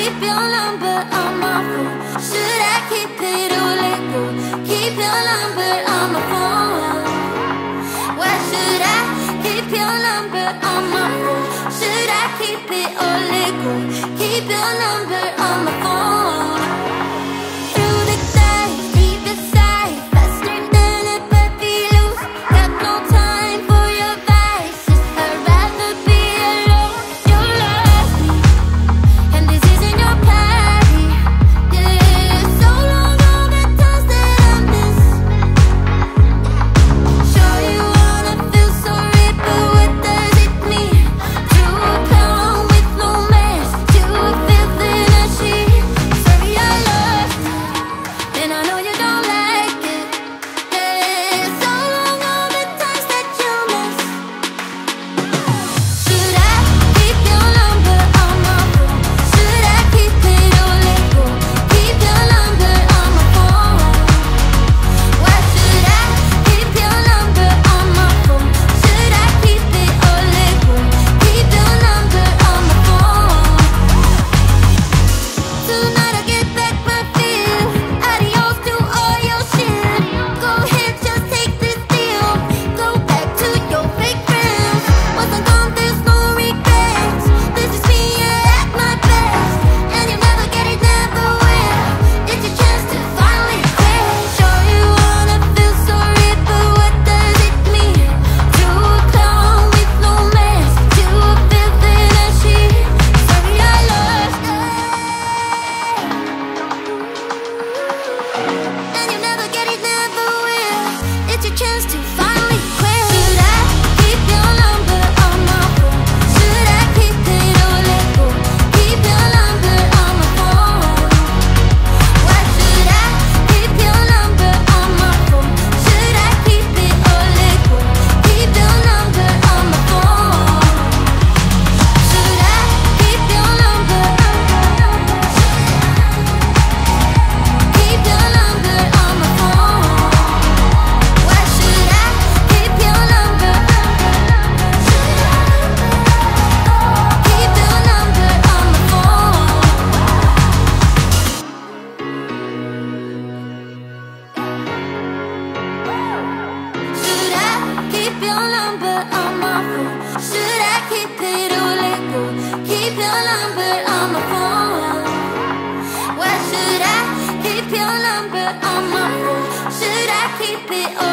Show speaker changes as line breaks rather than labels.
keep your number on my phone? Should I keep it or let go? Keep your number on my phone. Why should I keep your number on my phone? Should I keep it or number on my phone. Should I keep it or let go? Keep your number on my phone. Why should I keep your number on my phone? Should I keep it or